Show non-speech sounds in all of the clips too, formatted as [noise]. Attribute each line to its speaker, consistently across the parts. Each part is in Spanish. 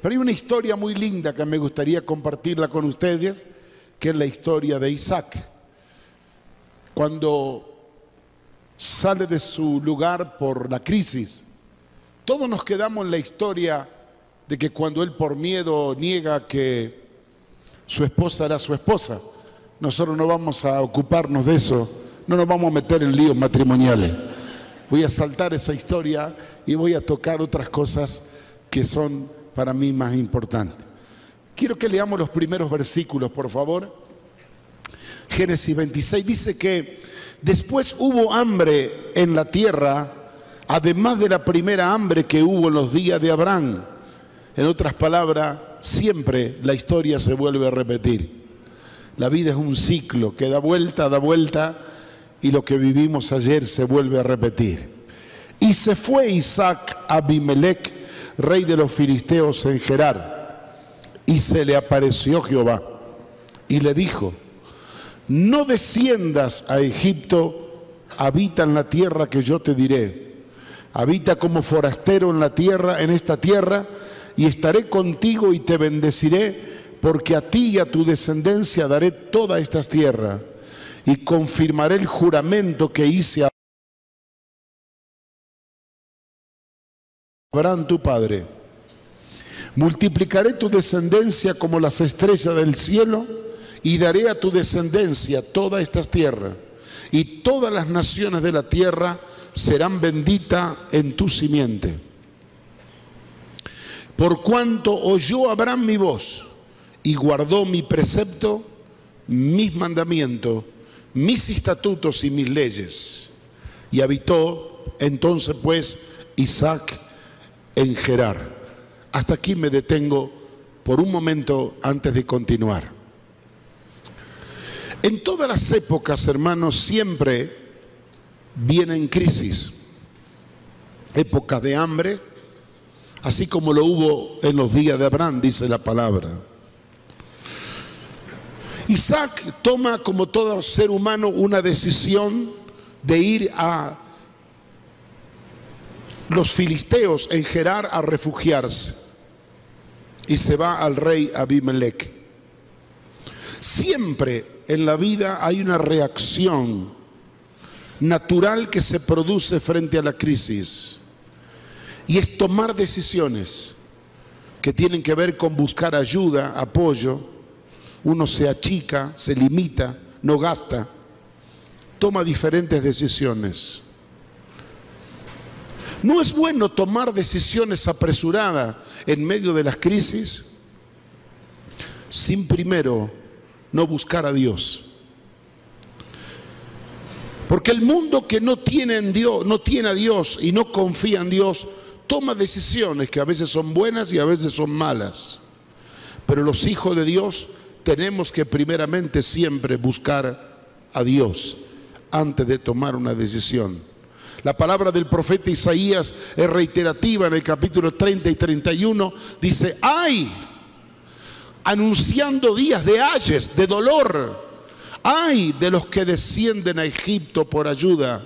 Speaker 1: Pero hay una historia muy linda que me gustaría compartirla con ustedes, que es la historia de Isaac. Cuando sale de su lugar por la crisis, todos nos quedamos en la historia de que cuando él por miedo niega que su esposa era su esposa, nosotros no vamos a ocuparnos de eso, no nos vamos a meter en líos matrimoniales. Voy a saltar esa historia y voy a tocar otras cosas que son para mí más importantes. Quiero que leamos los primeros versículos, por favor. Génesis 26 dice que después hubo hambre en la tierra, además de la primera hambre que hubo en los días de Abraham. En otras palabras, siempre la historia se vuelve a repetir. La vida es un ciclo que da vuelta, da vuelta y lo que vivimos ayer se vuelve a repetir. Y se fue Isaac a Abimelech, rey de los filisteos en Gerar, y se le apareció Jehová y le dijo, no desciendas a Egipto, habita en la tierra que yo te diré. Habita como forastero en la tierra, en esta tierra, y estaré contigo y te bendeciré, porque a ti y a tu descendencia daré todas estas tierras, y confirmaré el juramento que hice a Abraham tu padre. Multiplicaré tu descendencia como las estrellas del cielo, y daré a tu descendencia todas estas tierras, y todas las naciones de la tierra serán benditas en tu simiente. Por cuanto oyó Abraham mi voz y guardó mi precepto, mis mandamientos, mis estatutos y mis leyes, y habitó entonces pues Isaac en Gerar. Hasta aquí me detengo por un momento antes de continuar. En todas las épocas, hermanos, siempre vienen crisis, época de hambre, así como lo hubo en los días de Abraham, dice la palabra. Isaac toma, como todo ser humano, una decisión de ir a los filisteos en Gerar a refugiarse y se va al rey Abimelech. Siempre en la vida hay una reacción natural que se produce frente a la crisis y es tomar decisiones que tienen que ver con buscar ayuda, apoyo. Uno se achica, se limita, no gasta, toma diferentes decisiones. No es bueno tomar decisiones apresuradas en medio de las crisis sin primero no buscar a Dios. Porque el mundo que no tiene, en Dios, no tiene a Dios y no confía en Dios, toma decisiones que a veces son buenas y a veces son malas. Pero los hijos de Dios tenemos que primeramente siempre buscar a Dios antes de tomar una decisión. La palabra del profeta Isaías es reiterativa en el capítulo 30 y 31. Dice, ay, anunciando días de ayes, de dolor. Ay de los que descienden a Egipto por ayuda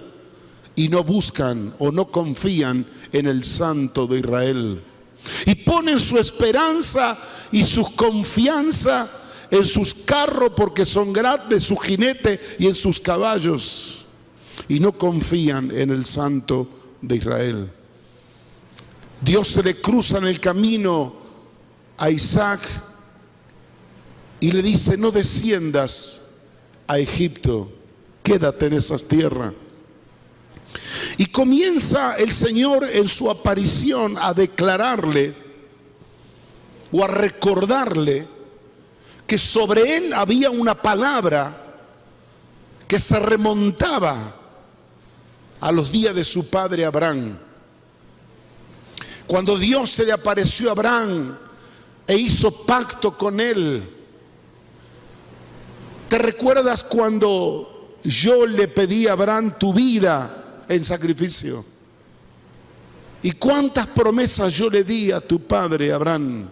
Speaker 1: y no buscan o no confían en el Santo de Israel. Y ponen su esperanza y su confianza en sus carros porque son grandes, su jinete y en sus caballos. Y no confían en el Santo de Israel. Dios se le cruza en el camino a Isaac y le dice, no desciendas a Egipto, quédate en esas tierras. Y comienza el Señor en su aparición a declararle o a recordarle que sobre él había una palabra que se remontaba a los días de su padre Abraham. Cuando Dios se le apareció a Abraham e hizo pacto con él, ¿Te recuerdas cuando yo le pedí a Abraham tu vida en sacrificio? ¿Y cuántas promesas yo le di a tu padre Abraham?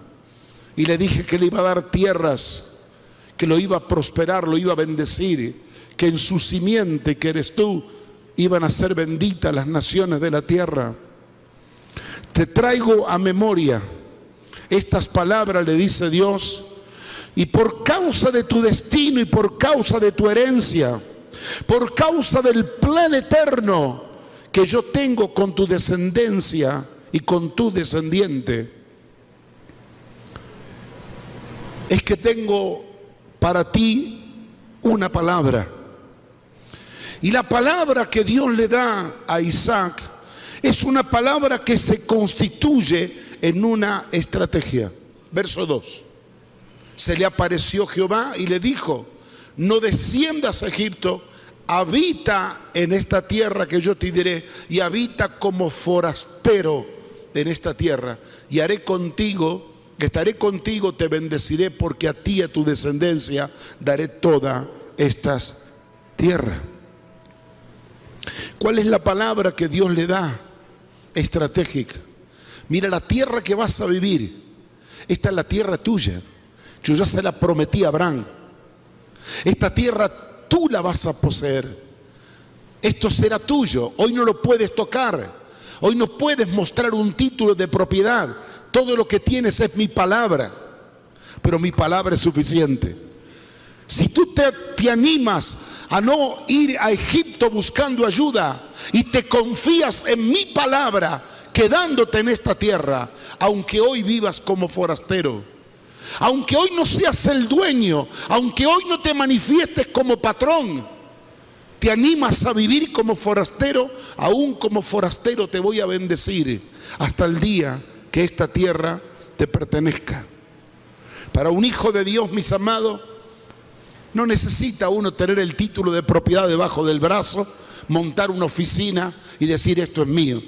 Speaker 1: Y le dije que le iba a dar tierras, que lo iba a prosperar, lo iba a bendecir, que en su simiente, que eres tú, iban a ser benditas las naciones de la tierra. Te traigo a memoria estas palabras, le dice Dios, y por causa de tu destino y por causa de tu herencia, por causa del plan eterno que yo tengo con tu descendencia y con tu descendiente, es que tengo para ti una palabra. Y la palabra que Dios le da a Isaac es una palabra que se constituye en una estrategia. Verso 2. Se le apareció Jehová y le dijo, no desciendas a Egipto, habita en esta tierra que yo te diré y habita como forastero en esta tierra y haré contigo, estaré contigo, te bendeciré porque a ti y a tu descendencia daré toda estas tierra. ¿Cuál es la palabra que Dios le da? Estratégica. Mira la tierra que vas a vivir. Esta es la tierra tuya. Yo ya se la prometí a Abraham. Esta tierra tú la vas a poseer. Esto será tuyo. Hoy no lo puedes tocar. Hoy no puedes mostrar un título de propiedad. Todo lo que tienes es mi palabra. Pero mi palabra es suficiente. Si tú te, te animas a no ir a Egipto buscando ayuda y te confías en mi palabra, quedándote en esta tierra, aunque hoy vivas como forastero, aunque hoy no seas el dueño, aunque hoy no te manifiestes como patrón, te animas a vivir como forastero, aún como forastero te voy a bendecir hasta el día que esta tierra te pertenezca. Para un hijo de Dios, mis amados, no necesita uno tener el título de propiedad debajo del brazo, montar una oficina y decir esto es mío.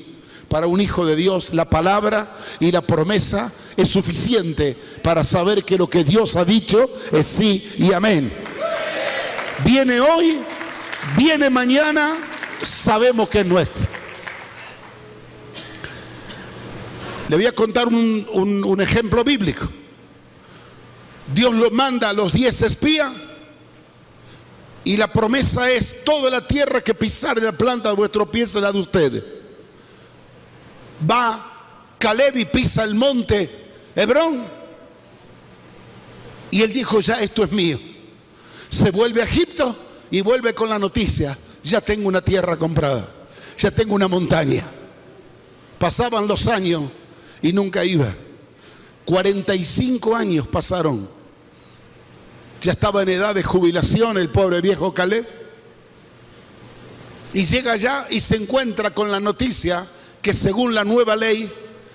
Speaker 1: Para un hijo de Dios la palabra y la promesa es suficiente para saber que lo que Dios ha dicho es sí y amén. Viene hoy, viene mañana, sabemos que es nuestro. Le voy a contar un, ejemplo bíblico. Dios lo manda a los diez espías y la promesa es, toda la tierra que pisar en la planta de vuestro pie será de ustedes. Va Caleb y pisa el monte Hebrón. Y él dijo, ya esto es mío. Se vuelve a Egipto y vuelve con la noticia, ya tengo una tierra comprada, ya tengo una montaña. Pasaban los años y nunca iba. 45 años pasaron ya estaba en edad de jubilación el pobre viejo Caleb. Y llega allá y se encuentra con la noticia que según la nueva ley,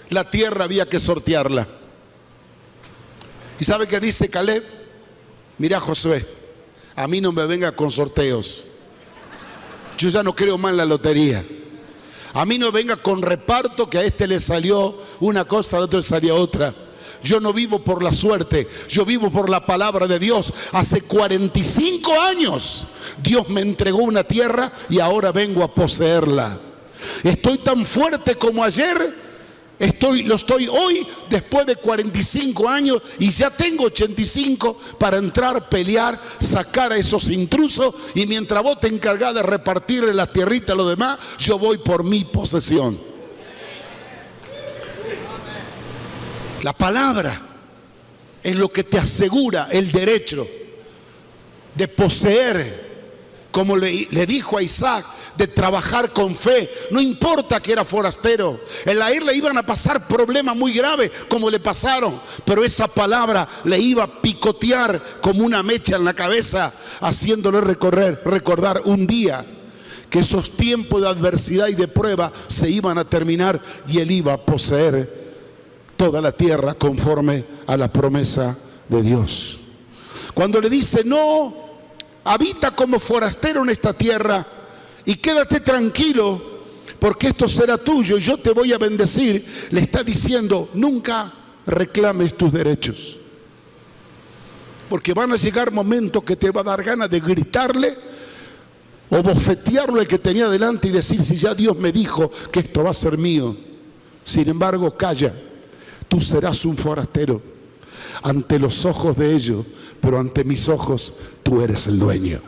Speaker 1: la tierra había que sortearla. ¿Y sabe qué dice Caleb? Mira Josué, a mí no me venga con sorteos. Yo ya no creo más en la lotería. A mí no venga con reparto que a este le salió una cosa, al otro le salió otra. Yo no vivo por la suerte, yo vivo por la palabra de Dios. Hace 45 años Dios me entregó una tierra y ahora vengo a poseerla. Estoy tan fuerte como ayer. Estoy, lo estoy hoy después de 45 años y ya tengo 85 para entrar, pelear, sacar a esos intrusos y mientras vos te encargás de repartirle la tierrita a los demás, yo voy por mi posesión. La palabra es lo que te asegura el derecho de poseer, como le, dijo a Isaac, de trabajar con fe. No importa que era forastero. En la isla iban a pasar problemas muy graves como le pasaron, pero esa palabra le iba a picotear como una mecha en la cabeza, haciéndole recorrer, recordar un día que esos tiempos de adversidad y de prueba se iban a terminar y él iba a poseer toda la tierra conforme a la promesa de Dios. Cuando le dice, no, habita como forastero en esta tierra y quédate tranquilo porque esto será tuyo y yo te voy a bendecir, le está diciendo, nunca reclames tus derechos. Porque van a llegar momentos que te va a dar ganas de gritarle o bofetearlo el que tenía delante y decir, si ya Dios me dijo que esto va a ser mío. Sin embargo, calla tú serás un forastero ante los ojos de ellos, pero ante mis ojos tú eres el dueño.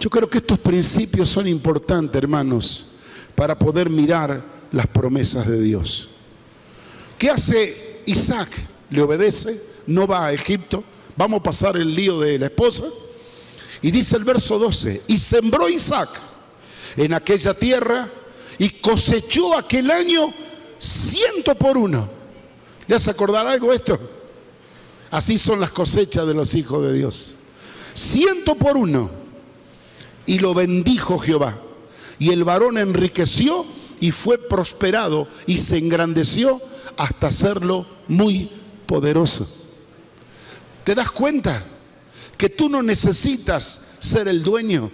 Speaker 1: Yo creo que estos principios son importantes, hermanos, para poder mirar las promesas de Dios. ¿Qué hace Isaac? Le obedece, no va a Egipto, vamos a pasar el lío de la esposa. Y dice el verso 12, y sembró Isaac en aquella tierra y cosechó aquel año ciento por uno. ¿Le hace acordar algo esto? Así son las cosechas de los hijos de Dios. Ciento por uno. Y lo bendijo Jehová. Y el varón enriqueció y fue prosperado y se engrandeció hasta hacerlo muy poderoso. ¿Te das cuenta? Que tú no necesitas ser el dueño,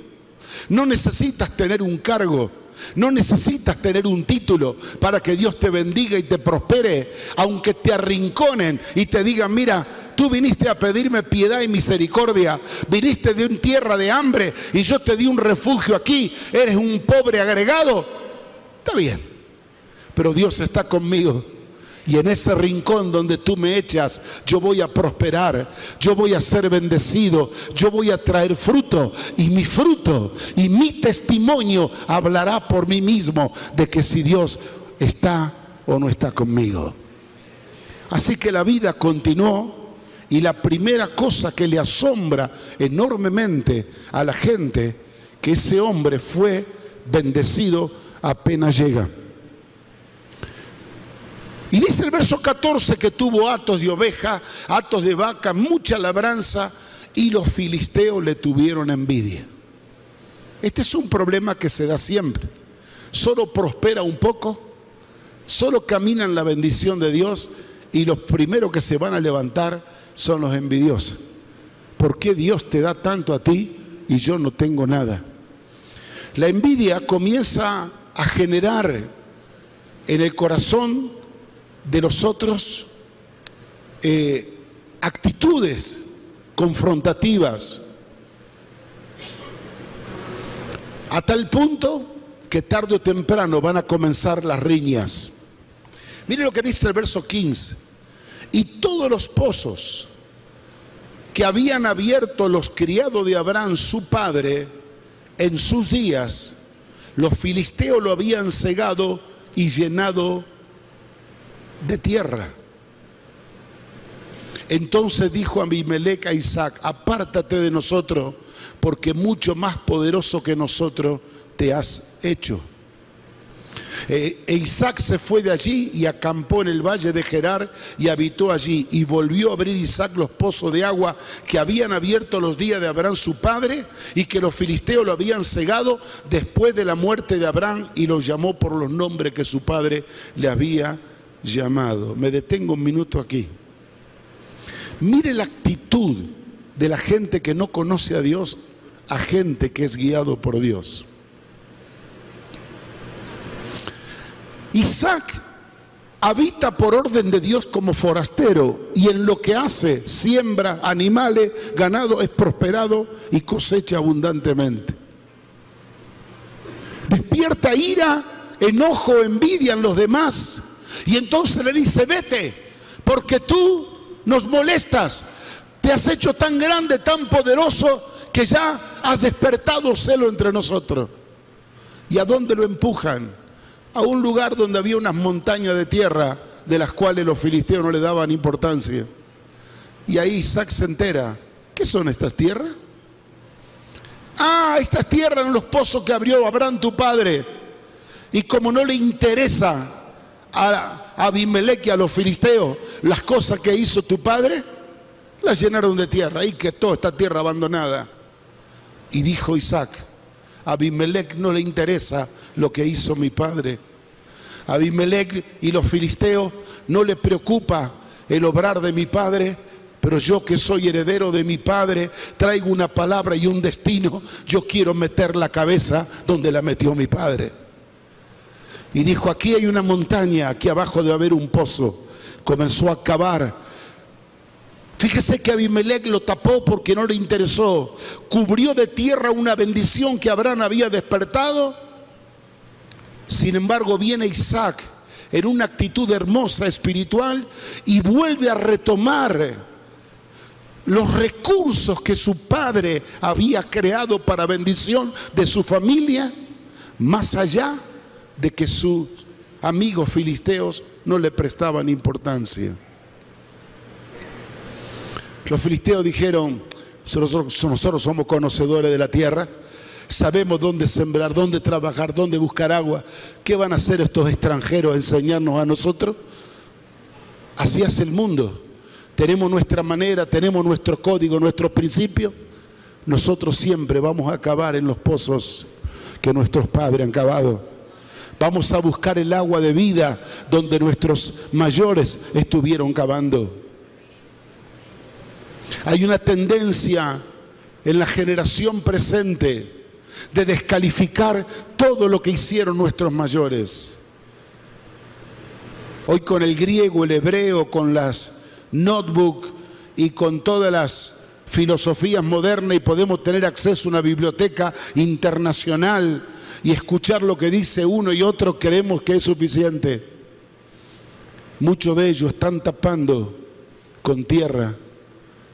Speaker 1: no necesitas tener un cargo, no necesitas tener un título para que Dios te bendiga y te prospere, aunque te arrinconen y te digan, mira, tú viniste a pedirme piedad y misericordia, viniste de un tierra de hambre y yo te di un refugio aquí, eres un pobre agregado. Está bien, pero Dios está conmigo y en ese rincón donde tú me echas, yo voy a prosperar, yo voy a ser bendecido, yo voy a traer fruto. Y mi fruto y mi testimonio hablará por mí mismo de que si Dios está o no está conmigo. Así que la vida continuó y la primera cosa que le asombra enormemente a la gente, que ese hombre fue bendecido apenas llega. Y dice el verso 14 que tuvo atos de oveja, atos de vaca, mucha labranza y los filisteos le tuvieron envidia. Este es un problema que se da siempre. Solo prospera un poco, solo camina en la bendición de Dios y los primeros que se van a levantar son los envidiosos. ¿Por qué Dios te da tanto a ti y yo no tengo nada? La envidia comienza a generar en el corazón de los otros eh, actitudes confrontativas, a tal punto que tarde o temprano van a comenzar las riñas. Mire lo que dice el verso 15. Y todos los pozos que habían abierto los criados de Abraham, su padre, en sus días, los filisteos lo habían cegado y llenado de tierra. Entonces dijo Abimelech a Isaac, apártate de nosotros, porque mucho más poderoso que nosotros te has hecho. Eh, e Isaac se fue de allí y acampó en el valle de Gerar y habitó allí. Y volvió a abrir Isaac los pozos de agua que habían abierto los días de Abraham su padre y que los filisteos lo habían cegado después de la muerte de Abraham y los llamó por los nombres que su padre le había llamado. Me detengo un minuto aquí. Mire la actitud de la gente que no conoce a Dios a gente que es guiado por Dios. Isaac habita por orden de Dios como forastero y en lo que hace, siembra animales, ganado, es prosperado y cosecha abundantemente. Despierta ira, enojo, envidia en los demás y entonces le dice, vete, porque tú nos molestas, te has hecho tan grande, tan poderoso, que ya has despertado celo entre nosotros. ¿Y a dónde lo empujan? A un lugar donde había unas montañas de tierra de las cuales los filisteos no le daban importancia. Y ahí Isaac se entera, ¿qué son estas tierras? Ah, estas tierras eran los pozos que abrió Abraham tu padre. Y como no le interesa a Abimelech y a los filisteos las cosas que hizo tu padre, las llenaron de tierra y que toda esta tierra abandonada. Y dijo Isaac, a Abimelech no le interesa lo que hizo mi padre. A Abimelech y los filisteos no le preocupa el obrar de mi padre, pero yo que soy heredero de mi padre, traigo una palabra y un destino. Yo quiero meter la cabeza donde la metió mi padre y dijo, aquí hay una montaña, aquí abajo debe haber un pozo. Comenzó a cavar. Fíjese que Abimelech lo tapó porque no le interesó. Cubrió de tierra una bendición que Abraham había despertado. Sin embargo, viene Isaac en una actitud hermosa espiritual y vuelve a retomar los recursos que su padre había creado para bendición de su familia, más allá de que sus amigos filisteos no le prestaban importancia. Los filisteos dijeron, nosotros somos conocedores de la tierra, sabemos dónde sembrar, dónde trabajar, dónde buscar agua. ¿Qué van a hacer estos extranjeros a enseñarnos a nosotros? Así hace el mundo. Tenemos nuestra manera, tenemos nuestro código, nuestros principios. Nosotros siempre vamos a acabar en los pozos que nuestros padres han cavado. Vamos a buscar el agua de vida donde nuestros mayores estuvieron cavando. Hay una tendencia en la generación presente de descalificar todo lo que hicieron nuestros mayores. Hoy con el griego, el hebreo, con las notebooks y con todas las filosofías modernas y podemos tener acceso a una biblioteca internacional y escuchar lo que dice uno y otro, creemos que es suficiente. Muchos de ellos están tapando con tierra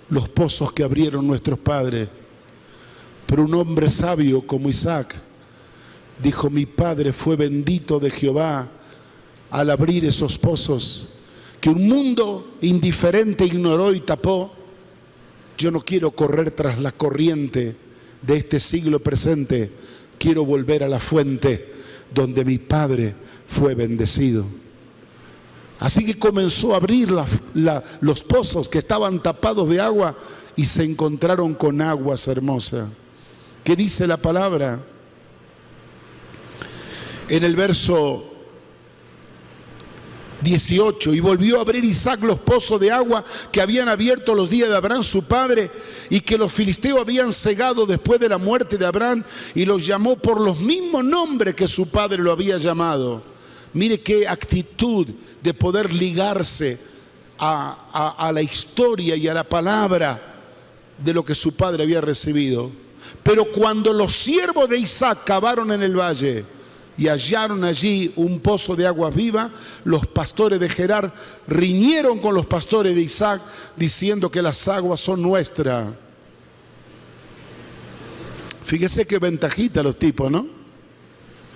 Speaker 1: los pozos que abrieron nuestros padres. Pero un hombre sabio como Isaac dijo, mi padre fue bendito de Jehová al abrir esos pozos que un mundo indiferente ignoró y tapó. Yo no quiero correr tras la corriente de este siglo presente, quiero volver a la fuente donde mi padre fue bendecido. Así que comenzó a abrir los pozos que estaban tapados de agua y se encontraron con aguas hermosas. ¿Qué dice la palabra? En el verso 18, y volvió a abrir Isaac los pozos de agua que habían abierto los días de Abraham su padre y que los filisteos habían cegado después de la muerte de Abraham y los llamó por los mismos nombres que su padre lo había llamado. Mire qué actitud de poder ligarse a, la historia y a la palabra de lo que su padre había recibido. Pero cuando los siervos de Isaac cavaron en el valle y hallaron allí un pozo de agua viva, los pastores de Gerar riñeron con los pastores de Isaac diciendo que las aguas son nuestras. Fíjese qué ventajita los tipos, ¿no?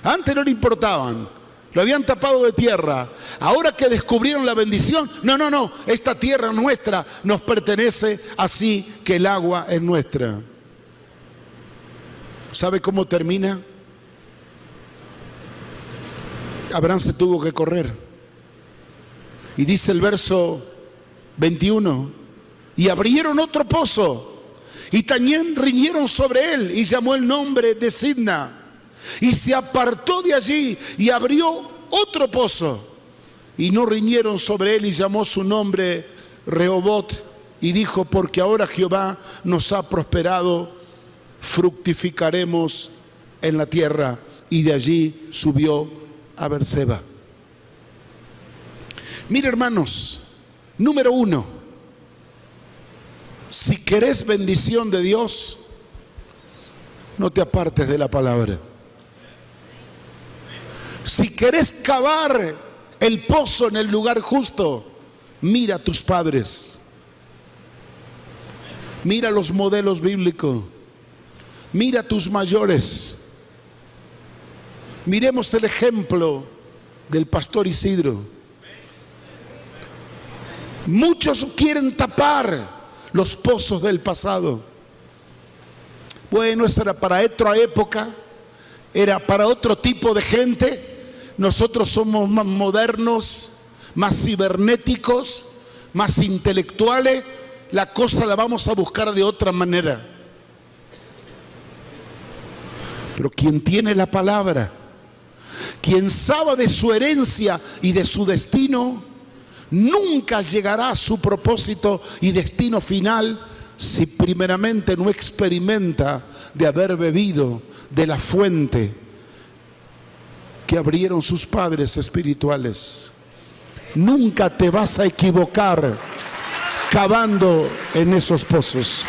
Speaker 1: Antes no le importaban. Lo habían tapado de tierra. Ahora que descubrieron la bendición, no, no, no, esta tierra nuestra nos pertenece así que el agua es nuestra. ¿Sabe cómo termina? Abraham se tuvo que correr. Y dice el verso 21, y abrieron otro pozo, y también riñeron sobre él, y llamó el nombre de Sidna y se apartó de allí y abrió otro pozo. Y no riñeron sobre él y llamó su nombre Rehobot y dijo, porque ahora Jehová nos ha prosperado, fructificaremos en la tierra. Y de allí subió a Berseba. Mire hermanos, número uno, si querés bendición de Dios, no te apartes de la palabra. Si querés cavar el pozo en el lugar justo, mira a tus padres. Mira los modelos bíblicos. Mira a tus mayores. Miremos el ejemplo del pastor Isidro. Muchos quieren tapar los pozos del pasado. Bueno, eso era para otra época, era para otro tipo de gente nosotros somos más modernos, más cibernéticos, más intelectuales, la cosa la vamos a buscar de otra manera. Pero quien tiene la palabra, quien sabe de su herencia y de su destino, nunca llegará a su propósito y destino final si primeramente no experimenta de haber bebido de la fuente que abrieron sus padres espirituales. Nunca te vas a equivocar cavando en esos pozos.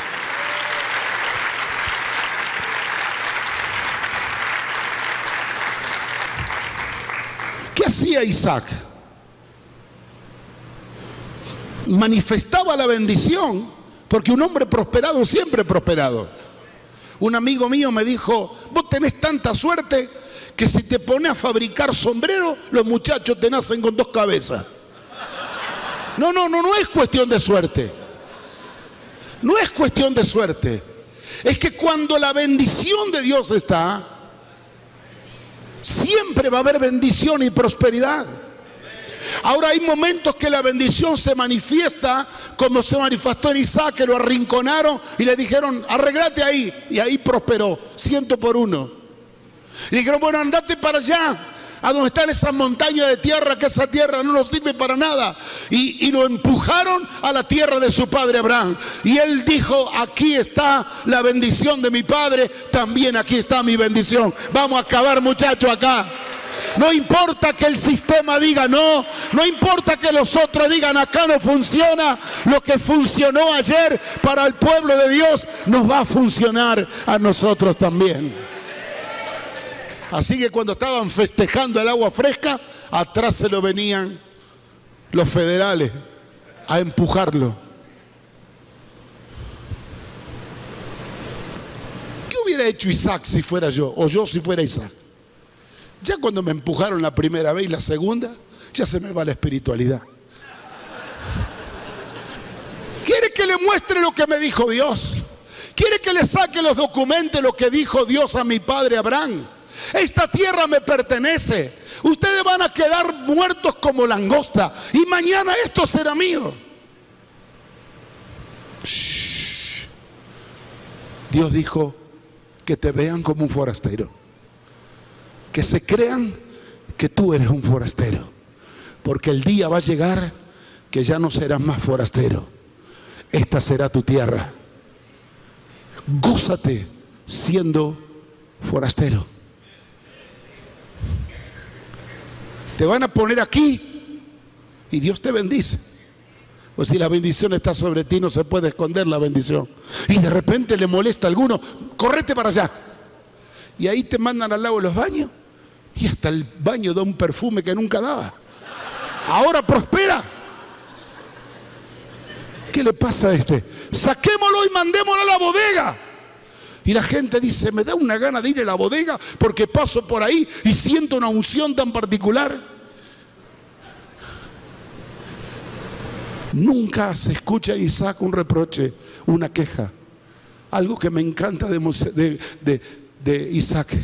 Speaker 1: ¿Qué Isaac? Manifestaba la bendición, porque un hombre prosperado siempre prosperado. Un amigo mío me dijo, vos tenés tanta suerte que si te pones a fabricar sombrero, los muchachos te nacen con dos cabezas. No, no, no, no es cuestión de suerte. No es cuestión de suerte. Es que cuando la bendición de Dios está, siempre va a haber bendición y prosperidad. Ahora hay momentos que la bendición se manifiesta como se manifestó en Isaac, que lo arrinconaron y le dijeron, arreglate ahí. Y ahí prosperó, ciento por uno. Y dijeron, bueno, andate para allá, a donde están esas montañas de tierra, que esa tierra no nos sirve para nada. Y, y, lo empujaron a la tierra de su padre Abraham. Y él dijo, aquí está la bendición de mi padre, también aquí está mi bendición. Vamos a acabar muchachos acá. No importa que el sistema diga no, no importa que los otros digan acá no funciona, lo que funcionó ayer para el pueblo de Dios nos va a funcionar a nosotros también. Así que cuando estaban festejando el agua fresca, atrás se lo venían los federales a empujarlo. ¿Qué hubiera hecho Isaac si fuera yo? O yo si fuera Isaac. Ya cuando me empujaron la primera vez y la segunda, ya se me va la espiritualidad. Quiere que le muestre lo que me dijo Dios. Quiere que le saque los documentos lo que dijo Dios a mi padre Abraham. Esta tierra me pertenece. Ustedes van a quedar muertos como langosta. Y mañana esto será mío. Dios dijo que te vean como un forastero que se crean que tú eres un forastero. Porque el día va a llegar que ya no serás más forastero. Esta será tu tierra. Gózate siendo forastero. Te van a poner aquí y Dios te bendice. Pues si la bendición está sobre ti, no se puede esconder la bendición. Y de repente le molesta a alguno, correte para allá. Y ahí te mandan al lado de los baños y hasta el baño da un perfume que nunca daba. Ahora prospera. ¿Qué le pasa a este? Saquémoslo y mandémoslo a la bodega. Y la gente dice, me da una gana de ir a la bodega porque paso por ahí y siento una unción tan particular. Nunca se escucha en Isaac un reproche, una queja. Algo que me encanta de, de, Isaac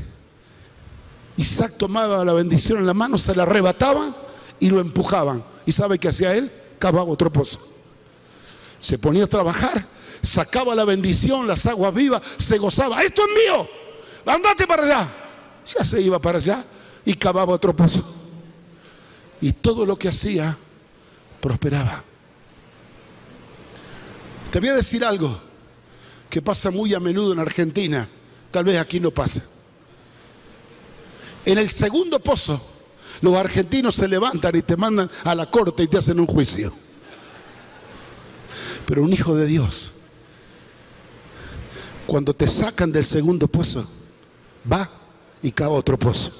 Speaker 1: Isaac tomaba la bendición en la mano, se la arrebataban y lo empujaban. ¿Y sabe qué hacía él? Cavaba otro pozo. Se ponía a trabajar, sacaba la bendición, las aguas vivas, se gozaba. Esto es mío, andate para allá. Ya se iba para allá y cavaba otro pozo. Y todo lo que hacía prosperaba. Te voy a decir algo que pasa muy a menudo en Argentina. Tal vez aquí no pasa. En el segundo pozo, los argentinos se levantan y te mandan a la corte y te hacen un juicio. Pero un hijo de Dios, cuando te sacan del segundo pozo, va y cava otro pozo.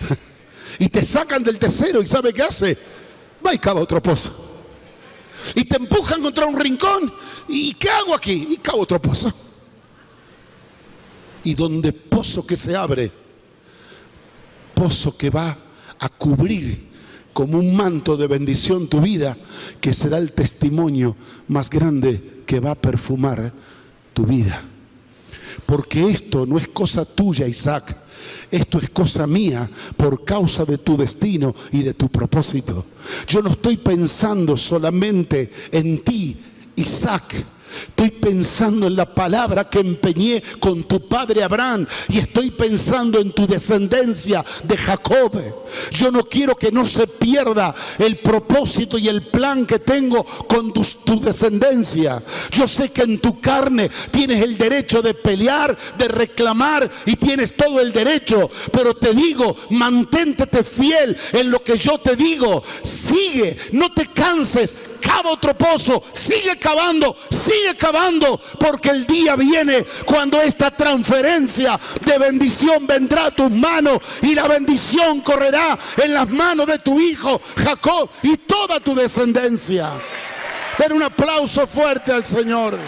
Speaker 1: [laughs] Y te sacan del tercero y ¿sabe qué hace? Va y cava otro pozo. Y te empujan contra un rincón. ¿Y qué hago aquí? Y cava otro pozo. Y donde pozo que se abre, pozo que va a cubrir como un manto de bendición tu vida, que será el testimonio más grande que va a perfumar tu vida. Porque esto no es cosa tuya, Isaac. Esto es cosa mía por causa de tu destino y de tu propósito. Yo no estoy pensando solamente en ti, Isaac Estoy pensando en la palabra que empeñé con tu padre Abraham y estoy pensando en tu descendencia de Jacob. Yo no quiero que no se pierda el propósito y el plan que tengo con tu, descendencia. Yo sé que en tu carne tienes el derecho de pelear, de reclamar y tienes todo el derecho, pero te digo, manténtete fiel en lo que yo te digo. Sigue, no te canses, cava otro pozo, sigue cavando, sigue cavando, porque el día viene cuando esta transferencia de bendición vendrá a tus manos y la bendición correrá en las manos de tu hijo Jacob y toda tu descendencia. Den un aplauso fuerte al Señor.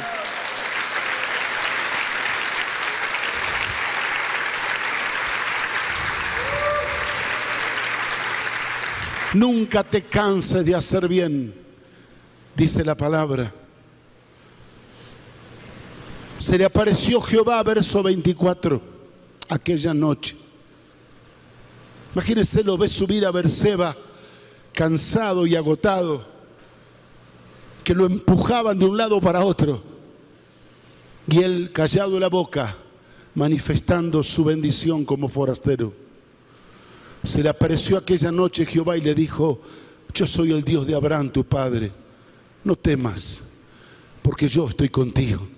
Speaker 1: Nunca te canses de hacer bien Dice la palabra. Se le apareció Jehová, verso 24, aquella noche. Imagínense, lo ve subir a Berseba, cansado y agotado, que lo empujaban de un lado para otro. Y él callado la boca, manifestando su bendición como forastero. Se le apareció aquella noche Jehová y le dijo, yo soy el Dios de Abraham, tu padre. No temas, porque yo estoy contigo.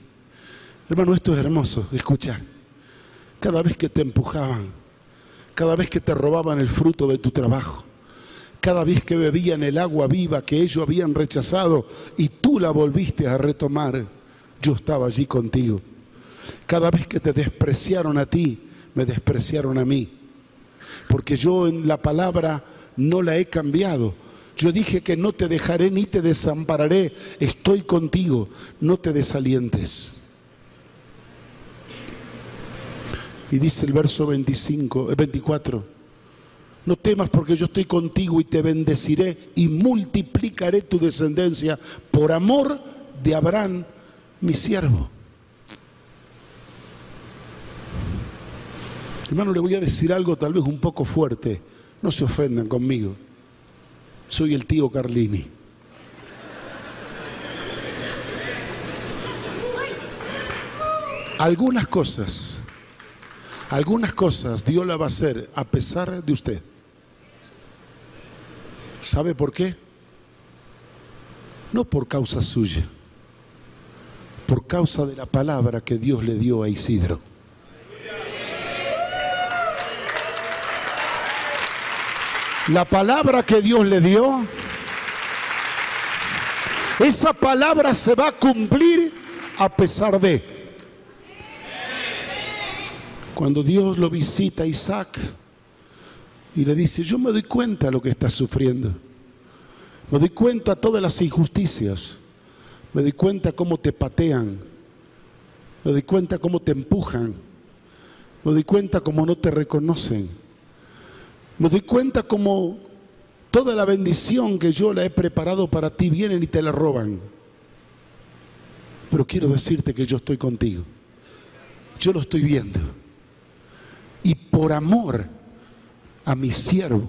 Speaker 1: Hermano, esto es hermoso de escuchar. Cada vez que te empujaban, cada vez que te robaban el fruto de tu trabajo, cada vez que bebían el agua viva que ellos habían rechazado y tú la volviste a retomar, yo estaba allí contigo. Cada vez que te despreciaron a ti, me despreciaron a mí. Porque yo en la palabra no la he cambiado. Yo dije que no te dejaré ni te desampararé. Estoy contigo. No te desalientes. Y dice el verso 25, 24. Eh, no temas porque yo estoy contigo y te bendeciré y multiplicaré tu descendencia por amor de Abraham, mi siervo. Hermano, le voy a decir algo tal vez un poco fuerte. No se ofendan conmigo. Soy el tío Carlini. Algunas cosas, algunas cosas Dios la va a hacer a pesar de usted. ¿Sabe por qué? No por causa suya, por causa de la palabra que Dios le dio a Isidro. La palabra que Dios le dio, esa palabra se va a cumplir a pesar de. Cuando Dios lo visita a Isaac y le dice, yo me doy cuenta de lo que estás sufriendo, me doy cuenta de todas las injusticias, me doy cuenta cómo te patean, me doy cuenta cómo te empujan, me doy cuenta cómo no te reconocen. Me doy cuenta como toda la bendición que yo la he preparado para ti vienen y te la roban. Pero quiero decirte que yo estoy contigo. Yo lo estoy viendo. Y por amor a mi siervo,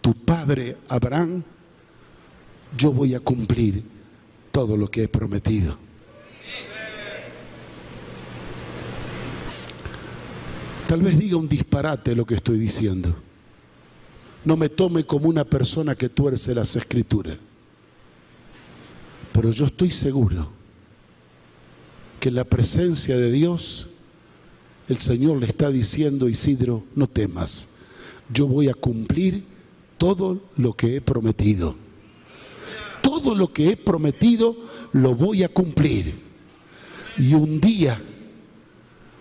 Speaker 1: tu padre Abraham, yo voy a cumplir todo lo que he prometido. Tal vez diga un disparate lo que estoy diciendo no me tome como una persona que tuerce las escrituras. Pero yo estoy seguro que en la presencia de Dios el Señor le está diciendo, Isidro, no temas, yo voy a cumplir todo lo que he prometido. Todo lo que he prometido lo voy a cumplir. Y un día,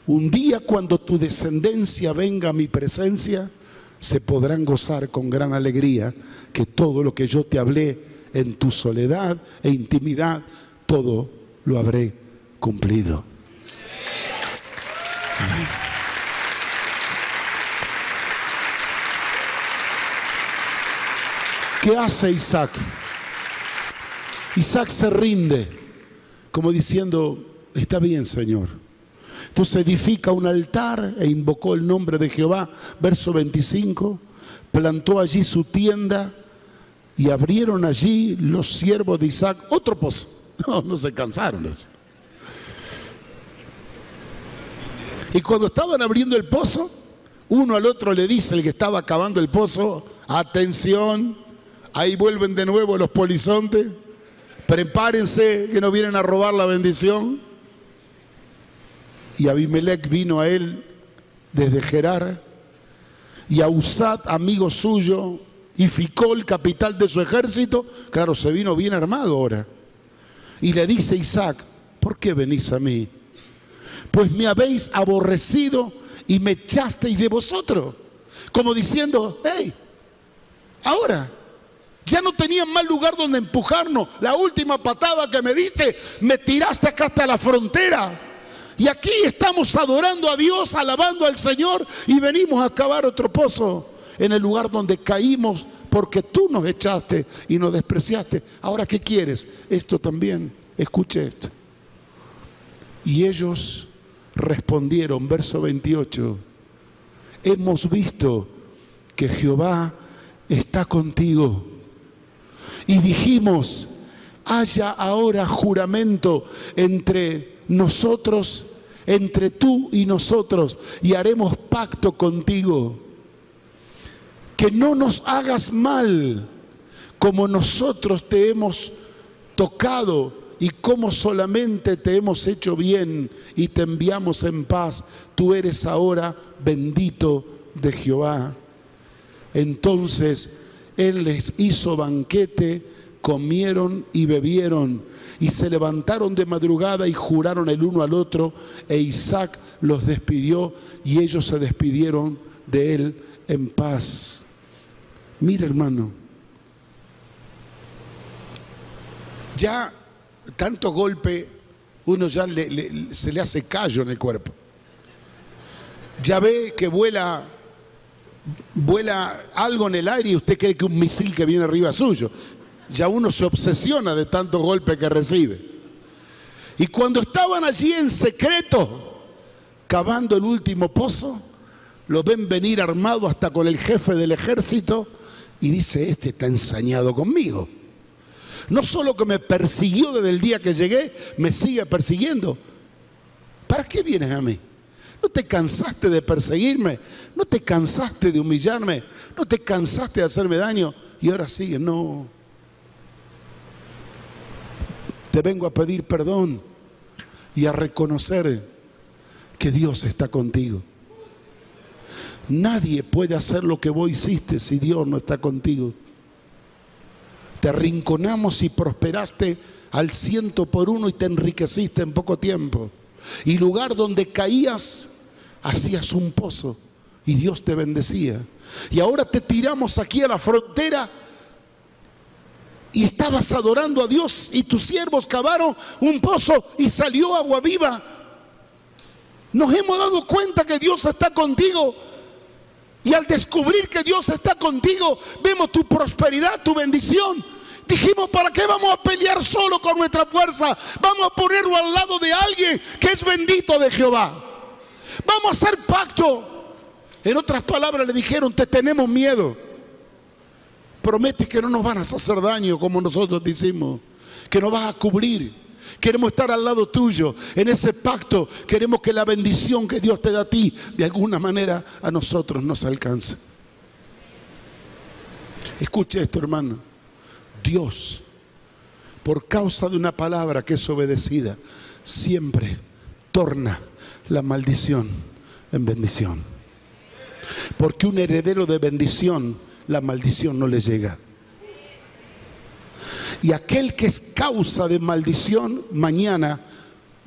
Speaker 1: un día cuando tu descendencia venga a mi presencia, se podrán gozar con gran alegría que todo lo que yo te hablé en tu soledad e intimidad, todo lo habré cumplido. ¿Qué hace Isaac? Isaac se rinde, como diciendo, está bien, Señor entonces edifica un altar e invocó el nombre de Jehová, verso 25, plantó allí su tienda y abrieron allí los siervos de Isaac otro pozo. [laughs] No, no se cansaron. Y cuando estaban abriendo el pozo, uno al otro le dice, el que estaba acabando el pozo, atención, ahí vuelven de nuevo los polizontes, prepárense que no vienen a robar la bendición. Y Abimelech vino a él desde Gerar, y a Usat, amigo suyo, y Ficol, capital de su ejército, claro, se vino bien armado ahora. Y le dice Isaac, ¿por qué venís a mí? Pues me habéis aborrecido y me echasteis de vosotros. Como diciendo, hey, ahora ya no tenían más lugar donde empujarnos. La última patada que me diste, me tiraste acá hasta la frontera. Y aquí estamos adorando a Dios, alabando al Señor y venimos a cavar otro pozo en el lugar donde caímos porque tú nos echaste y nos despreciaste. Ahora, ¿qué quieres? Esto también. Escuche esto. Y ellos respondieron, verso 28, hemos visto que Jehová está contigo. Y dijimos, haya ahora juramento entre nosotros, entre tú y nosotros, y haremos pacto contigo. Que no nos hagas mal como nosotros te hemos tocado y como solamente te hemos hecho bien y te enviamos en paz. Tú eres ahora bendito de Jehová. Entonces Él les hizo banquete, comieron y bebieron, y se levantaron de madrugada y juraron el uno al otro, e Isaac los despidió y ellos se despidieron de él en paz. Mira hermano, ya tanto golpe, uno ya se le hace callo en el cuerpo. Ya ve que vuela vuela algo en el aire y usted cree que un misil que viene arriba suyo. Ya uno se obsesiona de tanto golpe que recibe. Y cuando estaban allí en secreto, cavando el último pozo, lo ven venir armado hasta con el jefe del ejército y dice, este está ensañado conmigo. No solo que me persiguió desde el día que llegué, me sigue persiguiendo. ¿Para qué vienes a mí? ¿No te cansaste de perseguirme? ¿No te cansaste de humillarme? ¿No te cansaste de hacerme daño? Y ahora sigue, no. Te vengo a pedir perdón y a reconocer que Dios está contigo. Nadie puede hacer lo que vos hiciste si Dios no está contigo. Te arrinconamos y prosperaste al ciento por uno y te enriqueciste en poco tiempo. Y lugar donde caías, hacías un pozo y Dios te bendecía. Y ahora te tiramos aquí a la frontera y estabas adorando a Dios y tus siervos cavaron un pozo y salió agua viva. Nos hemos dado cuenta que Dios está contigo. Y al descubrir que Dios está contigo, vemos tu prosperidad, tu bendición. Dijimos, ¿para qué vamos a pelear solo con nuestra fuerza? Vamos a ponerlo al lado de alguien que es bendito de Jehová. Vamos a hacer pacto. En otras palabras le dijeron, te tenemos miedo. Promete que no nos van a hacer daño como nosotros decimos, que nos vas a cubrir. Queremos estar al lado tuyo. En ese pacto queremos que la bendición que Dios te da a ti, de alguna manera a nosotros nos alcance. Escuche esto, hermano. Dios, por causa de una palabra que es obedecida, siempre torna la maldición en bendición. Porque un heredero de bendición, la maldición no le llega. Y aquel que es causa de maldición, mañana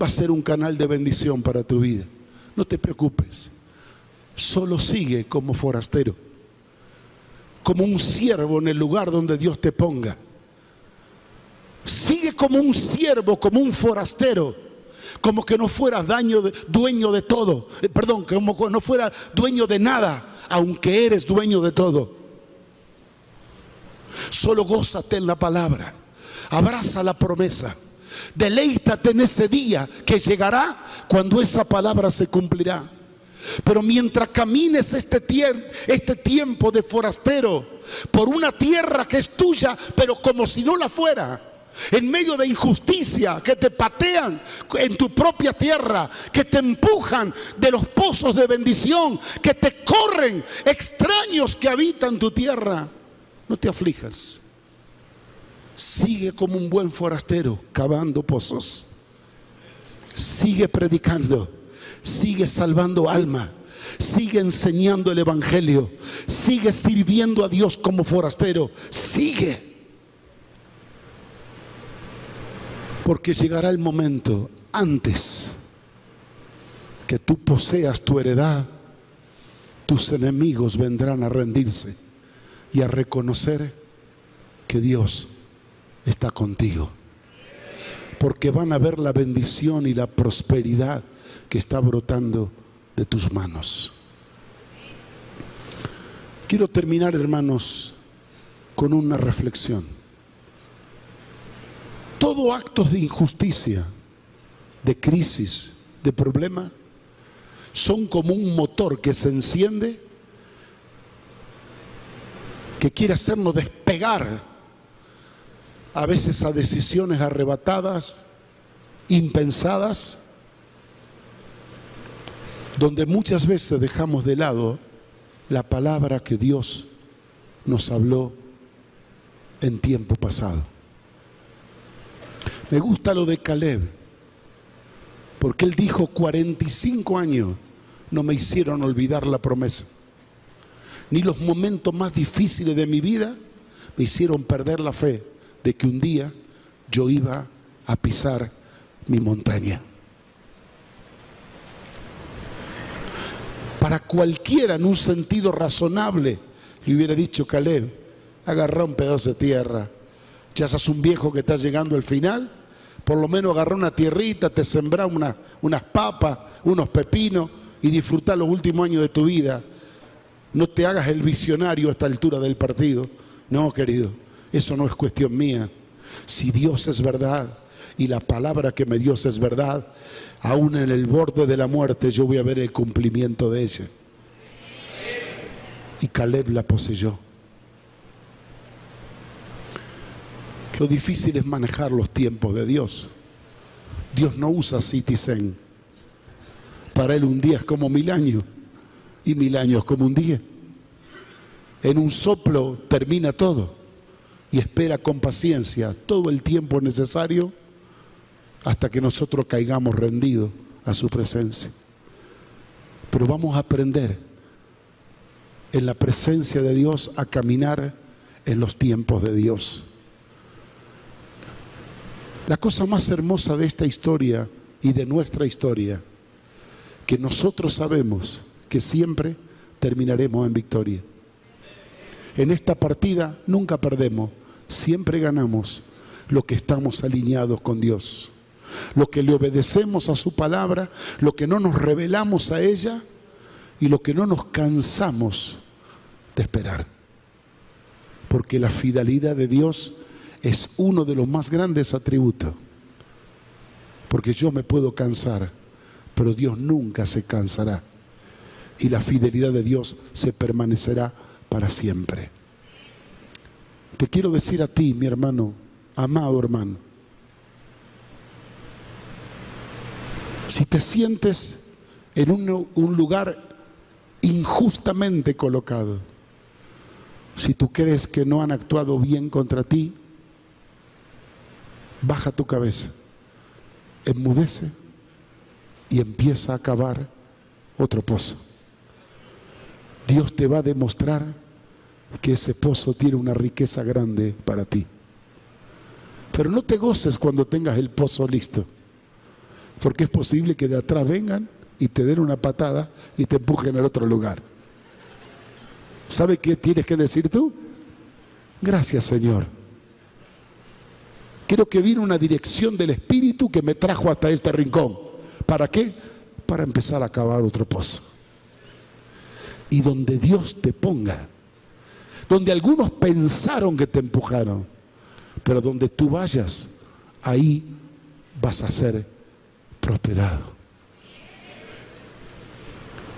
Speaker 1: va a ser un canal de bendición para tu vida. No te preocupes. Solo sigue como forastero. Como un siervo en el lugar donde Dios te ponga. Sigue como un siervo, como un forastero como que no fueras daño dueño de todo, eh, perdón, como que no fuera dueño de nada, aunque eres dueño de todo. Solo gózate en la palabra, abraza la promesa, deleítate en ese día que llegará cuando esa palabra se cumplirá. Pero mientras camines este, este tiempo de forastero por una tierra que es tuya, pero como si no la fuera, en medio de injusticia, que te patean en tu propia tierra, que te empujan de los pozos de bendición, que te corren extraños que habitan tu tierra. No te aflijas. Sigue como un buen forastero cavando pozos. Sigue predicando. Sigue salvando alma. Sigue enseñando el Evangelio. Sigue sirviendo a Dios como forastero. Sigue. Porque llegará el momento antes que tú poseas tu heredad, tus enemigos vendrán a rendirse y a reconocer que Dios está contigo. Porque van a ver la bendición y la prosperidad que está brotando de tus manos. Quiero terminar, hermanos, con una reflexión. Todo actos de injusticia, de crisis, de problema, son como un motor que se enciende, que quiere hacernos despegar a veces a decisiones arrebatadas, impensadas, donde muchas veces dejamos de lado la palabra que Dios nos habló en tiempo pasado. Me gusta lo de Caleb, porque él dijo 45 años no me hicieron olvidar la promesa, ni los momentos más difíciles de mi vida me hicieron perder la fe de que un día yo iba a pisar mi montaña. Para cualquiera en un sentido razonable le hubiera dicho Caleb, agarra un pedazo de tierra, ya sos un viejo que está llegando al final, por lo menos agarra una tierrita, te sembra una, unas papas, unos pepinos y disfruta los últimos años de tu vida. No te hagas el visionario a esta altura del partido. No, querido, eso no es cuestión mía. Si Dios es verdad y la palabra que me dio es verdad, aún en el borde de la muerte yo voy a ver el cumplimiento de ella. Y Caleb la poseyó. Lo difícil es manejar los tiempos de Dios. Dios no usa citizen. Para él un día es como mil años y mil años como un día. En un soplo termina todo y espera con paciencia todo el tiempo necesario hasta que nosotros caigamos rendidos a su presencia. Pero vamos a aprender en la presencia de Dios a caminar en los tiempos de Dios. La cosa más hermosa de esta historia y de nuestra historia, que nosotros sabemos que siempre terminaremos en victoria. En esta partida nunca perdemos, siempre ganamos lo que estamos alineados con Dios, lo que le obedecemos a su palabra, lo que no nos revelamos a ella y lo que no nos cansamos de esperar. Porque la fidelidad de Dios es uno de los más grandes atributos. Porque yo me puedo cansar, pero Dios nunca se cansará. Y la fidelidad de Dios se permanecerá para siempre. Te quiero decir a ti, mi hermano, amado hermano, si te sientes en un, lugar injustamente colocado, si tú crees que no han actuado bien contra ti, baja tu cabeza, enmudece y empieza a cavar otro pozo. Dios te va a demostrar que ese pozo tiene una riqueza grande para ti. Pero no te goces cuando tengas el pozo listo, porque es posible que de atrás vengan y te den una patada y te empujen al otro lugar. ¿Sabe qué tienes que decir tú? Gracias Señor. Creo que vino una dirección del Espíritu que me trajo hasta este rincón. ¿Para qué? Para empezar a cavar otro pozo. Y donde Dios te ponga, donde algunos pensaron que te empujaron, pero donde tú vayas, ahí vas a ser prosperado.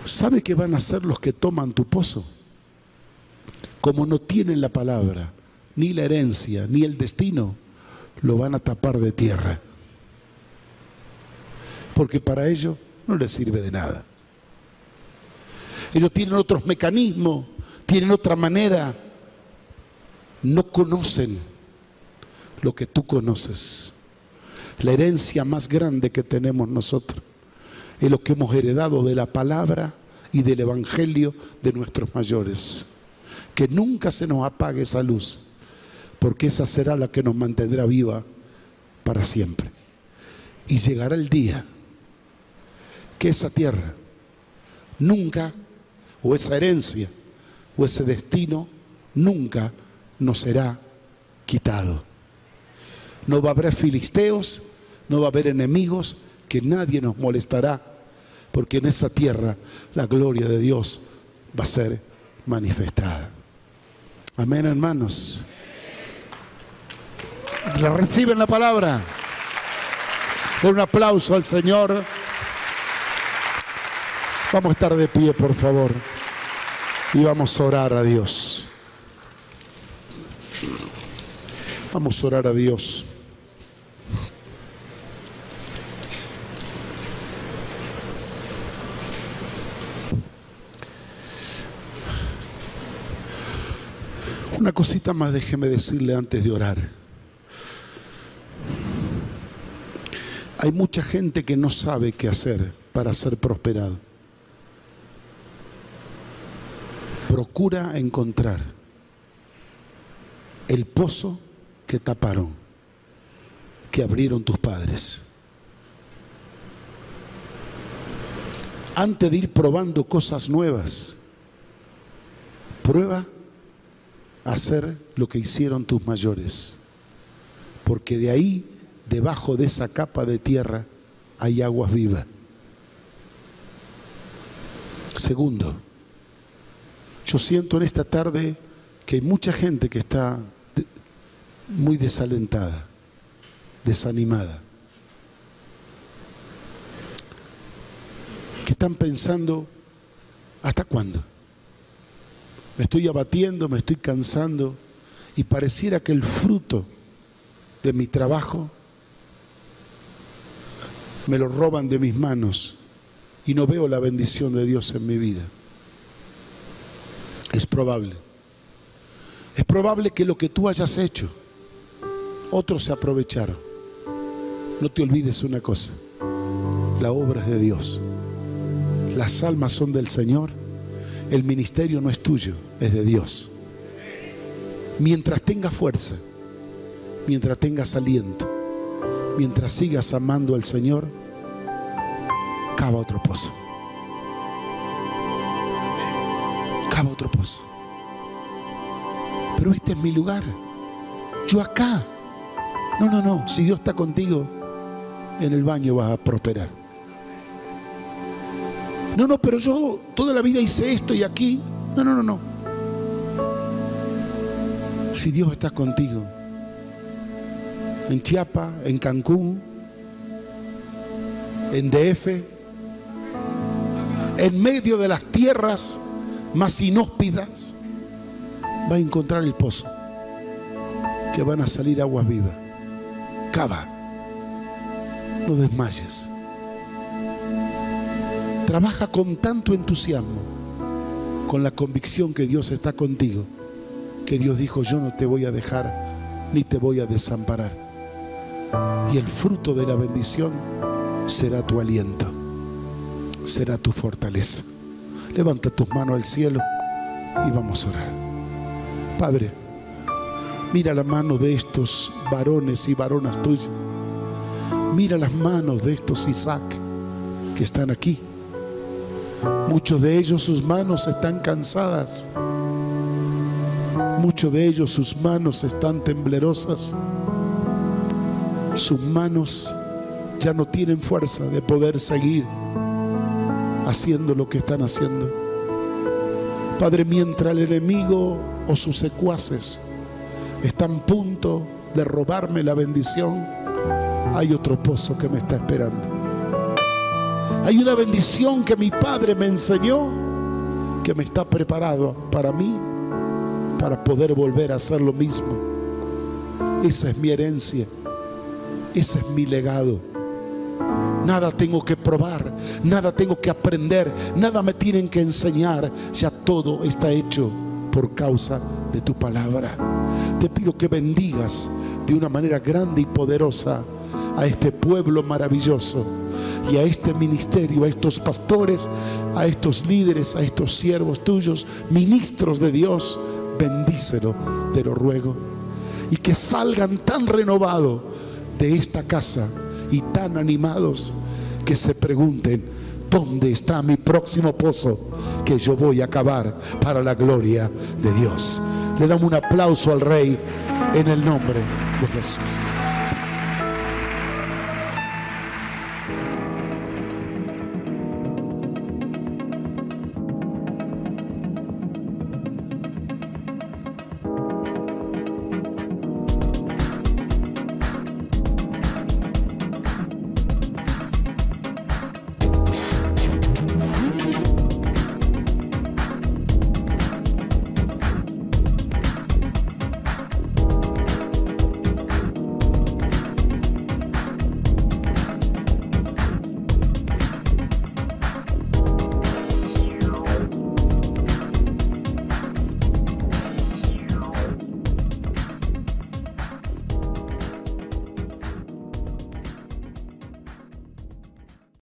Speaker 1: ¿Sabe qué van a ser los que toman tu pozo? Como no tienen la palabra, ni la herencia, ni el destino, lo van a tapar de tierra. Porque para ellos no les sirve de nada. Ellos tienen otros mecanismos, tienen otra manera. No conocen lo que tú conoces. La herencia más grande que tenemos nosotros es lo que hemos heredado de la palabra y del evangelio de nuestros mayores. Que nunca se nos apague esa luz, porque esa será la que nos mantendrá viva para siempre. Y llegará el día que esa tierra nunca, o esa herencia, o ese destino, nunca nos será quitado. No va a haber filisteos, no va a haber enemigos, que nadie nos molestará, porque en esa tierra la gloria de Dios va a ser manifestada. Amén, hermanos. ¿Reciben la palabra? Den un aplauso al Señor. Vamos a estar de pie, por favor. Y vamos a orar a Dios. Vamos a orar a Dios. Una cosita más déjeme decirle antes de orar. Hay mucha gente que no sabe qué hacer para ser prosperado. Procura encontrar el pozo que taparon, que abrieron tus padres. Antes de ir probando cosas nuevas, prueba hacer lo que hicieron tus mayores, porque de ahí, debajo de esa capa de tierra, hay aguas vivas. Segundo, yo siento en esta tarde que hay mucha gente que está muy desalentada, desanimada, que están pensando, ¿hasta cuándo? me estoy abatiendo, me estoy cansando y pareciera que el fruto de mi trabajo me lo roban de mis manos y no veo la bendición de Dios en mi vida. Es probable. Es probable que lo que tú hayas hecho, otros se aprovecharon. No te olvides una cosa, la obra es de Dios. Las almas son del Señor el ministerio no es tuyo, es de Dios. Mientras tengas fuerza, mientras tengas aliento, mientras sigas amando al Señor, cava otro pozo. Cava otro pozo. Pero este es mi lugar. Yo acá. No, no, no. Si Dios está contigo, en el baño vas a prosperar. No, no, pero yo toda la vida hice esto y aquí. No, no, no, no. Si Dios está contigo, en Chiapa, en Cancún, en DF, en medio de las tierras más inhóspidas, va a encontrar el pozo, que van a salir aguas vivas. Cava, no desmayes. Trabaja con tanto entusiasmo, con la convicción que Dios está contigo, que Dios dijo, yo no te voy a dejar ni te voy a desamparar. Y el fruto de la bendición será tu aliento, será tu fortaleza. Levanta tus manos al cielo y vamos a orar. Padre, mira la mano de estos varones y varonas tuyas. Mira las manos de estos Isaac que están aquí. Muchos de ellos sus manos están cansadas. Muchos de ellos sus manos están temblorosas. Sus manos ya no tienen fuerza de poder seguir haciendo lo que están haciendo. Padre, mientras el enemigo o sus secuaces están a punto de robarme la bendición, hay otro pozo que me está esperando. Hay una bendición que mi Padre me enseñó que me está preparado para mí, para poder volver a hacer lo mismo. Esa es mi herencia, ese es mi legado. Nada tengo que probar, nada tengo que aprender, nada me tienen que enseñar, ya todo está hecho por causa de tu palabra. Te pido que bendigas de una manera grande y poderosa a este pueblo maravilloso y a este ministerio, a estos pastores, a estos líderes, a estos siervos tuyos, ministros de Dios, bendícelo, te lo ruego. Y que salgan tan renovados de esta casa y tan animados que se pregunten, ¿dónde está mi próximo pozo que yo voy a cavar para la gloria de Dios? Le damos un aplauso al Rey en el nombre de Jesús.